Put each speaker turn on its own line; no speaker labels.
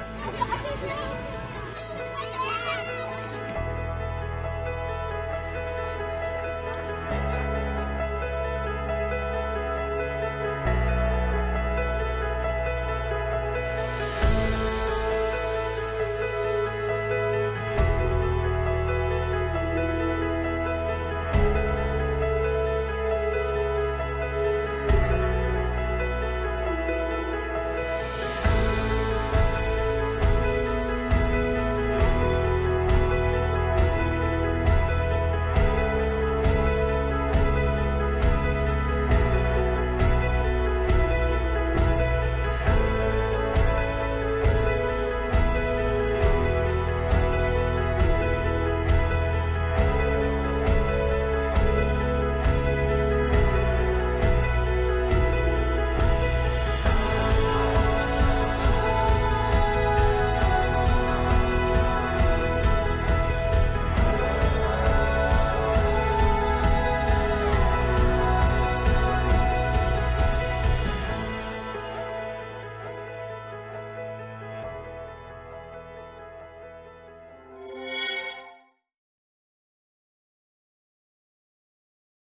Yeah, I think